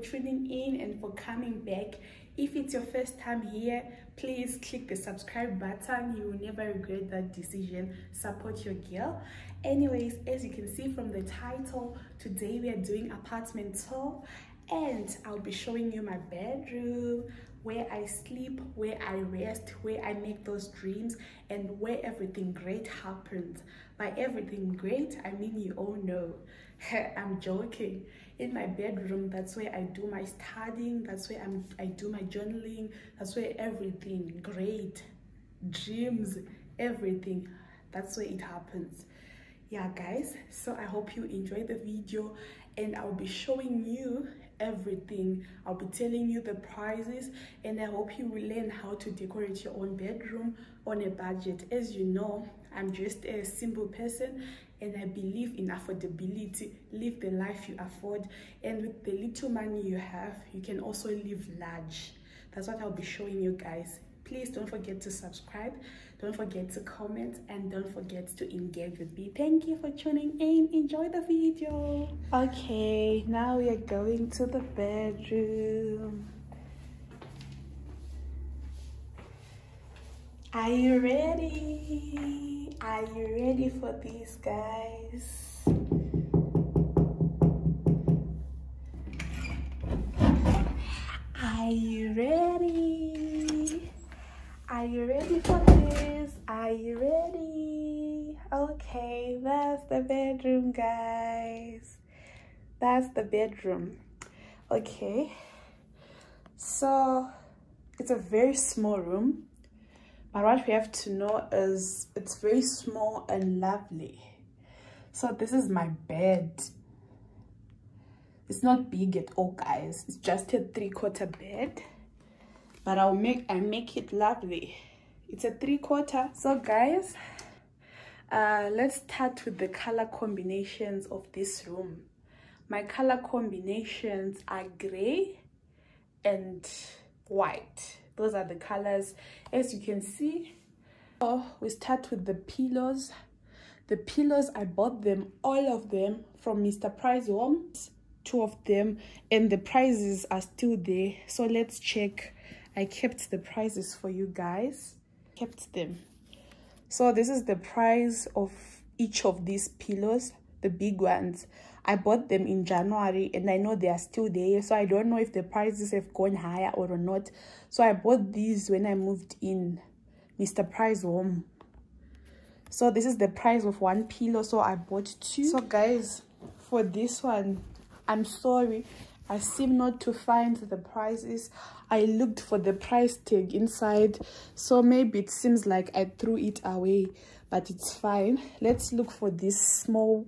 tuning in and for coming back if it's your first time here please click the subscribe button you will never regret that decision support your girl anyways as you can see from the title today we are doing apartment tour and i'll be showing you my bedroom where I sleep, where I rest, where I make those dreams, and where everything great happens. By everything great, I mean you all know. I'm joking. In my bedroom, that's where I do my studying, that's where I'm, I do my journaling, that's where everything great, dreams, everything, that's where it happens. Yeah, guys, so I hope you enjoy the video and I'll be showing you everything i'll be telling you the prices and i hope you will learn how to decorate your own bedroom on a budget as you know i'm just a simple person and i believe in affordability. Live the life you afford. And with the little money you have you can also live large. That's what i'll be showing you guys. Please don't forget to subscribe. Don't forget to comment. And don't forget to engage with me. Thank you for tuning in. Enjoy the video. Okay now we are going to the bedroom. Are you ready are you ready for this, guys are you ready are you ready for this? Are you ready? Okay, that's the bedroom, guys. That's the bedroom. Okay, so it's a very small room, but what we have to know is it's very small and lovely. So this is my bed. It's not big at all, guys. It's just a three-quarter bed but i'll make i make it lovely it's a three quarter so guys uh let's start with the color combinations of this room my color combinations are gray and white those are the colors as you can see oh we start with the pillows the pillows i bought them all of them from mr price homes two of them and the prices are still there so let's check I kept the prices for you guys. Kept them. So this is the price of each of these pillows, the big ones. I bought them in January and I know they are still there. So I don't know if the prices have gone higher or not. So I bought these when I moved in Mr. Price home. So this is the price of one pillow. So I bought two. So guys, for this one, I'm sorry I seem not to find the prices. I looked for the price tag inside, so maybe it seems like I threw it away, but it's fine. Let's look for this small,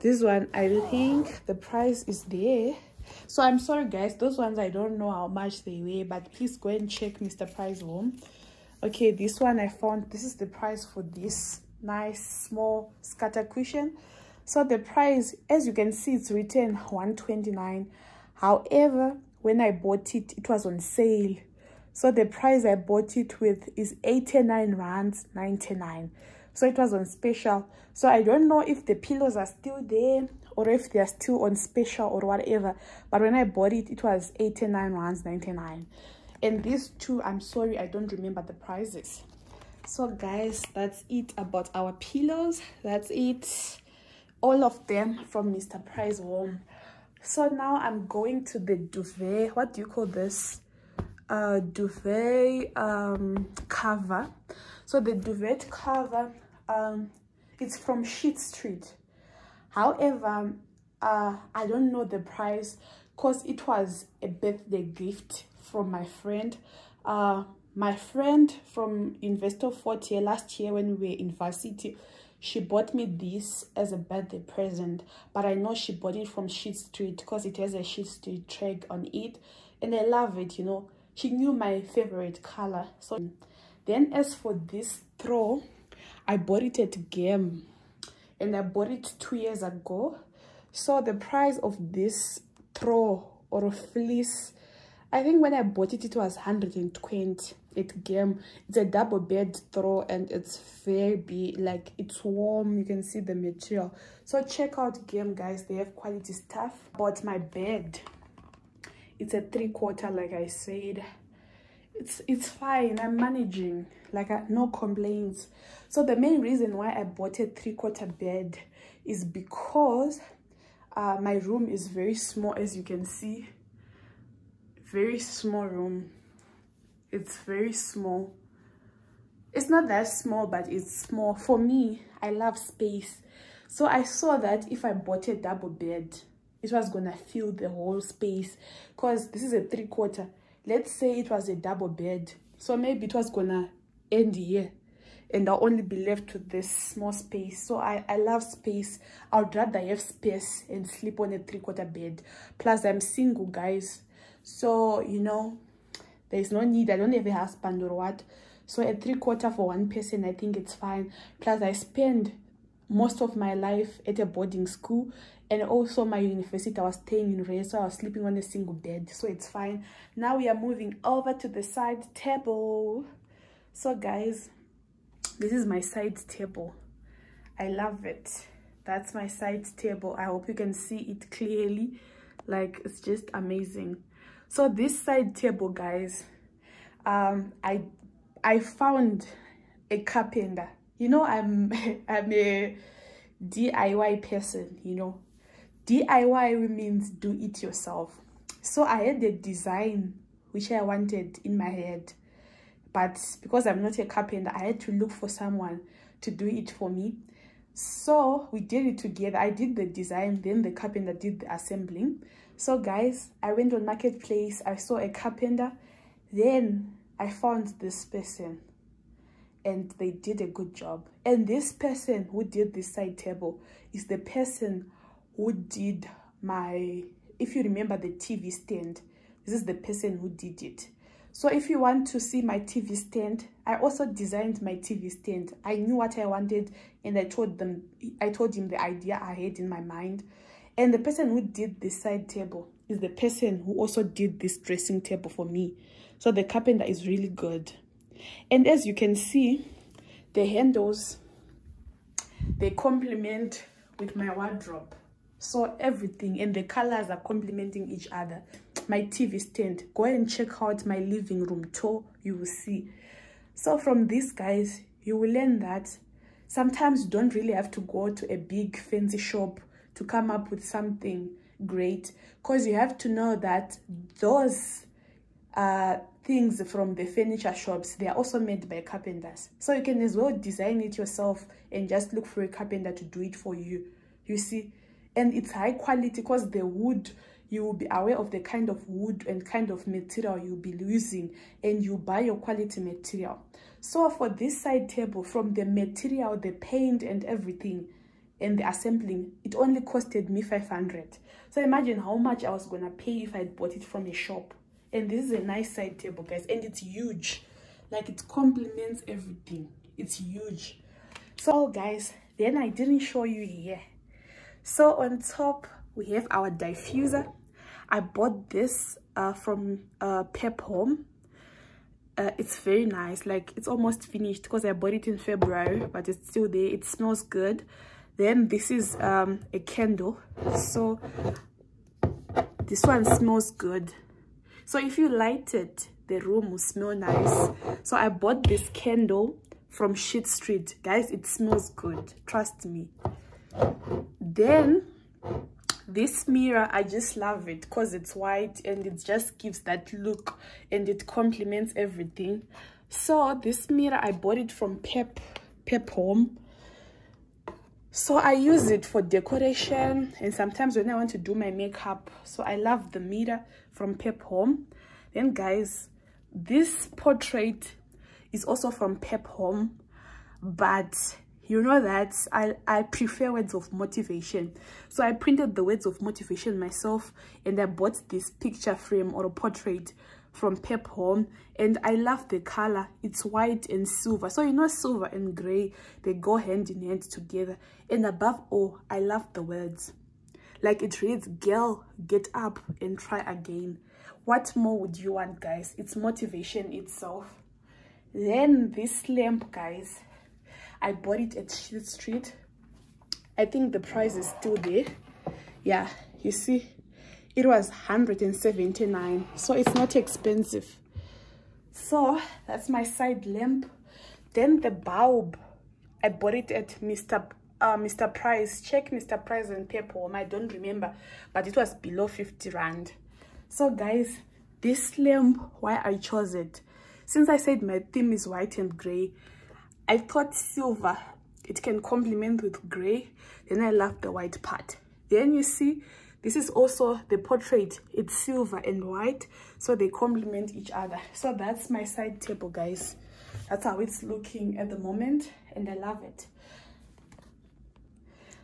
this one. I think the price is there. So I'm sorry guys, those ones I don't know how much they weigh, but please go and check Mr. Price home. Okay, this one I found, this is the price for this nice small scatter cushion so the price as you can see it's written 129 however when i bought it it was on sale so the price i bought it with is 89 rands 99 so it was on special. So i don't know if the pillows are still there or if they're still on special or whatever but when i bought it it was 89 rands 99 and these two i'm sorry i don't remember the prices. So guys that's it about our pillows. That's it. All of them from mr price home. So now i'm going to the duvet. What do you call this? Uh duvet um cover. So the duvet cover um it's from sheet street. However uh i don't know the price because it was a birthday gift from my friend. Uh my friend from investor 40 last year when we were in varsity she bought me this as a birthday present but i know she bought it from sheet street because it has a sheet street tag on it and i love it you know. She knew my favorite color. So then as for this throw i bought it at game and i bought it two years ago so the price of this throw or fleece I think when I bought it, it was 120 at Game. It's a double bed throw and it's very big, like it's warm. You can see the material. So check out Game, guys. They have quality stuff. Bought my bed. It's a three quarter, like I said. It's it's fine. I'm managing. Like I, no complaints. So the main reason why I bought a three quarter bed is because uh, my room is very small, as you can see. Very small room. It's very small. It's not that small but it's small. For me i love space. So i saw that if i bought a double bed it was gonna fill the whole space. Because this is a three quarter let's say it was a double bed. So maybe it was gonna end here and i'll only be left with this small space. So i i love space. I would rather have space and sleep on a three-quarter bed. Plus i'm single guys. So you know there's no need. I don't have a husband or what. So a three quarter for one person i think it's fine. Plus i spend most of my life at a boarding school and also my university i was staying in Ray, so i was sleeping on a single bed so it's fine. Now we are moving over to the side table. So guys this is my side table. I love it. That's my side table. I hope you can see it clearly. Like it's just amazing. So this side table guys um i i found a carpenter you know i'm i'm a diy person you know. Diy means do it yourself. So i had a design which i wanted in my head but because i'm not a carpenter i had to look for someone to do it for me. So we did it together. I did the design then the carpenter did the assembling. So guys i went on marketplace i saw a carpenter then i found this person and they did a good job and this person who did this side table is the person who did my if you remember the tv stand this is the person who did it so if you want to see my tv stand i also designed my tv stand i knew what i wanted and i told them i told him the idea i had in my mind and the person who did this side table is the person who also did this dressing table for me. So the carpenter is really good. And as you can see, the handles, they complement with my wardrobe. So everything and the colors are complementing each other. My TV stand, go ahead and check out my living room tour, you will see. So from this, guys, you will learn that sometimes you don't really have to go to a big fancy shop to come up with something great because you have to know that those uh, things from the furniture shops they are also made by carpenters. So you can as well design it yourself and just look for a carpenter to do it for you you see. And it's high quality because the wood you will be aware of the kind of wood and kind of material you'll be using and you buy your quality material. So for this side table from the material the paint and everything and the assembling it only costed me 500 so imagine how much i was gonna pay if i bought it from a shop and this is a nice side table guys. And it's huge. Like it complements everything. It's huge. So guys then i didn't show you here. So on top we have our diffuser. I bought this uh, from uh, pep home. Uh, it's very nice. Like it's almost finished because i bought it in february but it's still there. It smells good. Then this is um, a candle. So this one smells good so if you light it the room will smell nice. So i bought this candle from Sheet Street. Guys it smells good. Trust me. Then this mirror i just love it because it's white and it just gives that look and it complements everything. So this mirror i bought it from pep pep home so i use it for decoration and sometimes when i want to do my makeup so i love the mirror from pep home. Then guys this portrait is also from pep home but you know that i i prefer words of motivation. So i printed the words of motivation myself and i bought this picture frame or a portrait from Pep Home and I love the color. It's white and silver. So you know silver and gray, they go hand in hand together. And above all, I love the words. like it reads girl get up and try again what more would you want guys it's motivation itself then this lamp guys i bought it at Sheet street i think the price is still there yeah you see it was 179 so it's not expensive. So that's my side lamp. Then the bulb. I bought it at mr uh, mr price. Check mr price and PepHome i don't remember but it was below 50 rand. So guys this lamp why i chose it? Since i said my theme is white and gray i thought silver. It can complement with gray then i love the white part. Then you see this is also the portrait. It's silver and white so they complement each other. So that's my side table guys. That's how it's looking at the moment and i love it.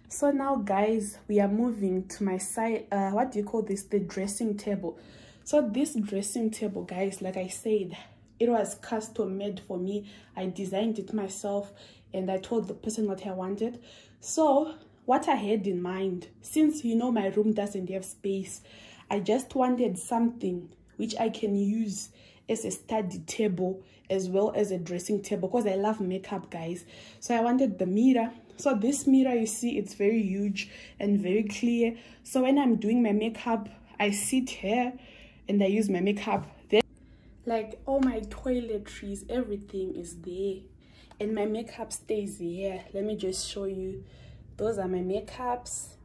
So now guys we are moving to my side uh what do you call this? The dressing table. So this dressing table guys like i said it was custom made for me. I designed it myself and i told the person what i wanted. So what I had in mind, since you know my room doesn't have space, I just wanted something which I can use as a study table as well as a dressing table because I love makeup guys. So I wanted the mirror. So this mirror you see it's very huge and very clear. So when I'm doing my makeup, I sit here and I use my makeup. Then like all my toiletries, everything is there. And my makeup stays here. Let me just show you those are my makeups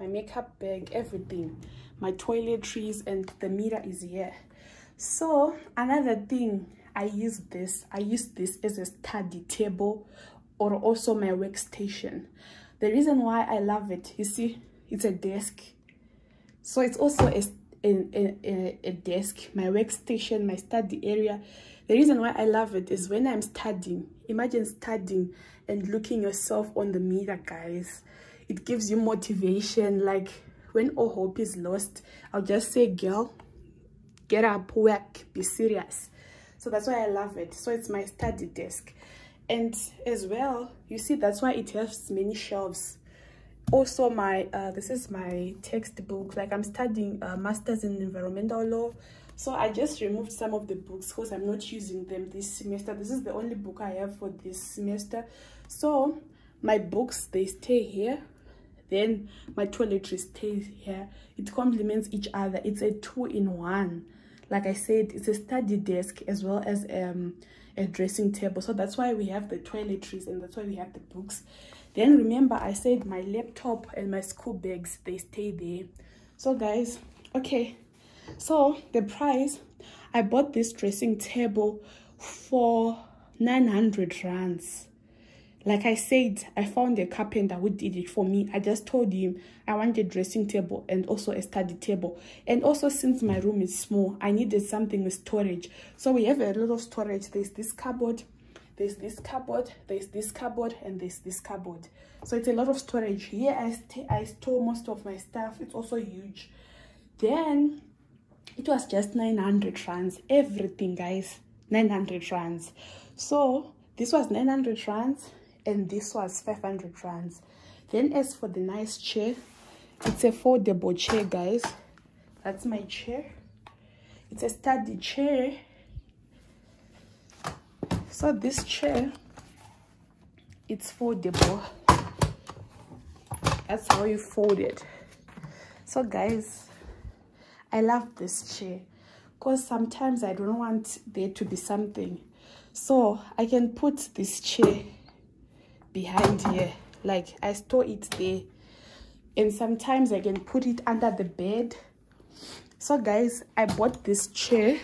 my makeup bag everything. My toiletries and the mirror is here. So another thing i use this i use this as a study table or also my workstation. The reason why i love it you see it's a desk. So it's also a a, a, a desk my workstation my study area. The reason why i love it is when i'm studying imagine studying and looking yourself on the mirror guys. It gives you motivation like when all hope is lost i'll just say girl get up work be serious. So that's why i love it. So it's my study desk. And as well you see that's why it has many shelves also my uh, this is my textbook. Like i'm studying uh, masters in environmental law. So i just removed some of the books because i'm not using them this semester. This is the only book i have for this semester. So my books they stay here. Then my toiletry stays here. It complements each other. It's a two-in-one. Like i said it's a study desk as well as um a dressing table. So that's why we have the toiletries and that's why we have the books then remember i said my laptop and my school bags they stay there. So guys okay. So the price i bought this dressing table for 900 rands. Like i said i found a carpenter who did it for me. I just told him i want a dressing table and also a study table. And also since my room is small i needed something with storage. So we have a lot of storage. There's this cupboard there's this cupboard there's this cupboard and there's this cupboard. So it's a lot of storage here. I i store most of my stuff. It's also huge. Then it was just 900 rands. Everything guys. 900 rands. So this was 900 rands and this was 500 rands. Then as for the nice chair it's a foldable chair guys. That's my chair. It's a study chair so this chair it's foldable. That's how you fold it. So guys i love this chair because sometimes i don't want there to be something. So i can put this chair behind here. Like i store it there. And sometimes i can put it under the bed. So guys i bought this chair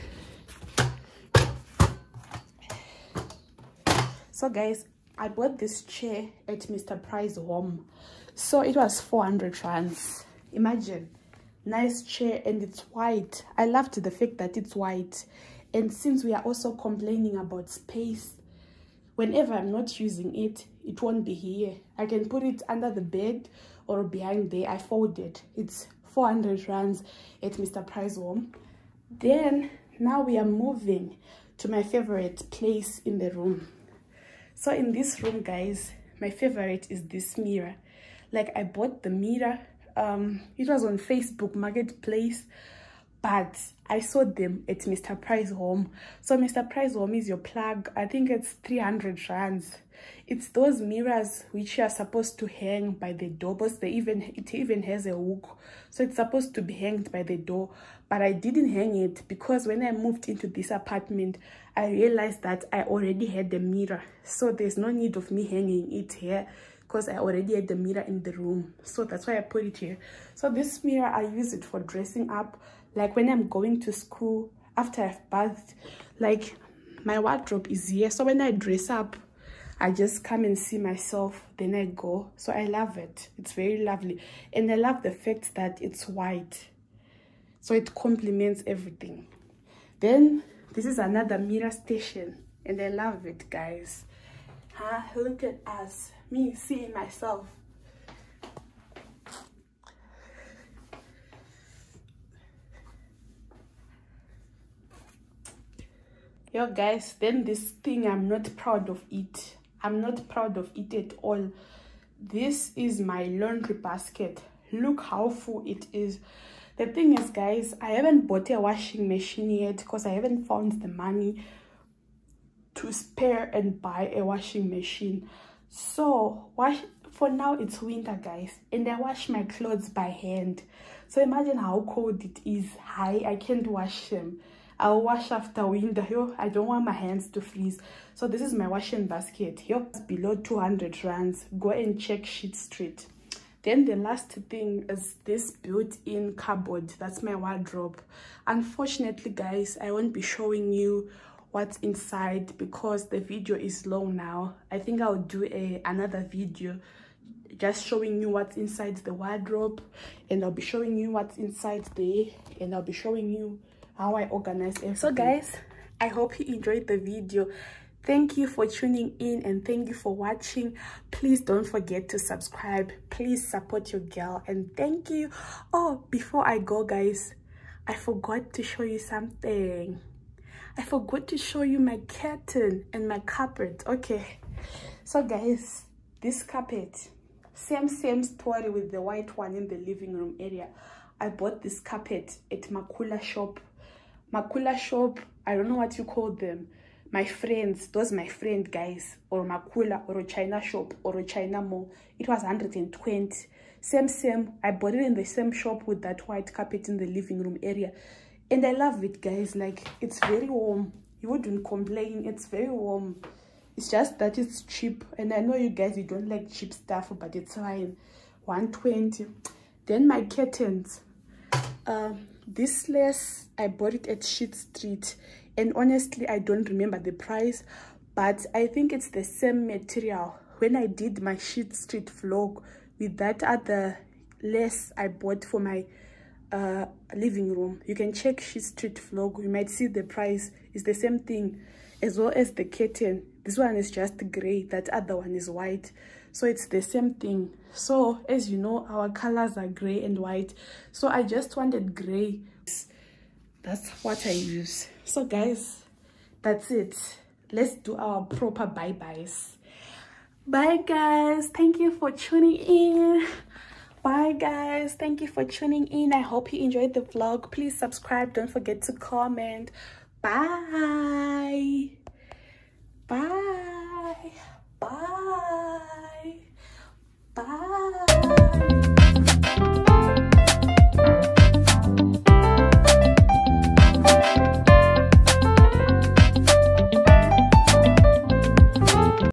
so guys i bought this chair at mr price home. So it was 400 rands. Imagine nice chair and it's white. I loved the fact that it's white. And since we are also complaining about space whenever i'm not using it it won't be here. I can put it under the bed or behind there. I fold it. It's 400 rands at mr price home. Then now we are moving to my favorite place in the room so in this room guys my favorite is this mirror. Like i bought the mirror um it was on facebook marketplace but i saw them at mr price home. So mr price home is your plug. I think it's 300 rands. It's those mirrors which are supposed to hang by the door. But they even it even has a hook. So it's supposed to be hanged by the door. But i didn't hang it because when i moved into this apartment i realized that i already had the mirror. So there's no need of me hanging it here because i already had the mirror in the room. So that's why i put it here. So this mirror i use it for dressing up like when i'm going to school after i've bathed like my wardrobe is here so when i dress up I just come and see myself, then I go. So I love it. It's very lovely. And I love the fact that it's white. So it complements everything. Then this is another mirror station. And I love it, guys. Huh? Look at us. Me seeing myself. Yo guys, then this thing, I'm not proud of it. I'm not proud of it at all. This is my laundry basket. Look how full it is. The thing is guys i haven't bought a washing machine yet because i haven't found the money to spare and buy a washing machine. So wash for now it's winter guys and i wash my clothes by hand. So imagine how cold it is. High i can't wash them I'll wash after winter. Yo, I don't want my hands to freeze. So this is my washing basket. Yo, below 200 rands. Go and check Sheet Street. Then the last thing is this built-in cupboard. That's my wardrobe. Unfortunately, guys, I won't be showing you what's inside because the video is long now. I think I'll do a another video just showing you what's inside the wardrobe and I'll be showing you what's inside there and I'll be showing you how i organize everything. so guys i hope you enjoyed the video. Thank you for tuning in and thank you for watching. Please don't forget to subscribe. Please support your girl and thank you. Oh before i go guys i forgot to show you something. I forgot to show you my curtain and my carpet. Okay. So guys this carpet same same story with the white one in the living room area. I bought this carpet at makula shop makula shop i don't know what you call them. My friends those my friend guys or makula or a china shop or a china mall. It was 120 same same. I bought it in the same shop with that white carpet in the living room area. And i love it guys. Like it's very warm. You wouldn't complain. It's very warm. It's just that it's cheap. And i know you guys you don't like cheap stuff but it's fine. 120 then my curtains um this lace i bought it at sheet street. And honestly i don't remember the price but i think it's the same material. When i did my sheet street vlog with that other lace i bought for my uh living room you can check sheet street vlog. You might see the price. Is the same thing as well as the curtain. This one is just gray. That other one is white so it's the same thing. So as you know our colors are gray and white. So i just wanted gray. That's what i use. So guys that's it. Let's do our proper bye byes bye guys thank you for tuning in. Bye guys thank you for tuning in. I hope you enjoyed the vlog. Please subscribe don't forget to comment. Bye. Bye. Bye Bye.